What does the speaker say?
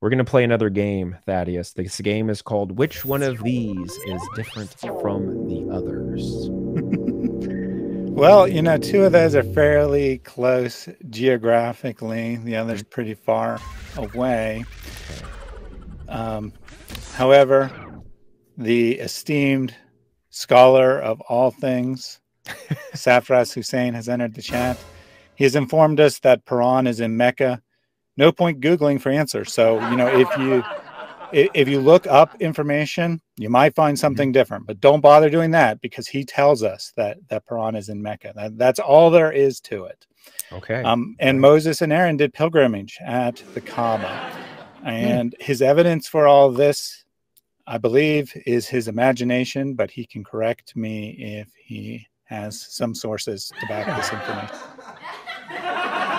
We're going to play another game, Thaddeus. This game is called Which One of These is Different from the Others? well, you know, two of those are fairly close geographically, the other's mm-hmm. pretty far away. Um, however, the esteemed scholar of all things, Sassafras Hussein, has entered the chat. He has informed us that Paran is in Mecca no point googling for answers. So you know if you if you look up information you might find mm-hmm. something different but don't bother doing that because he tells us that that Paran is in Mecca. That, that's all there is to it. Okay. Um and Moses and Aaron did pilgrimage at the Kaaba. Hmm. and his evidence for all this I believe is his imagination but he can correct me if he has some sources to back this information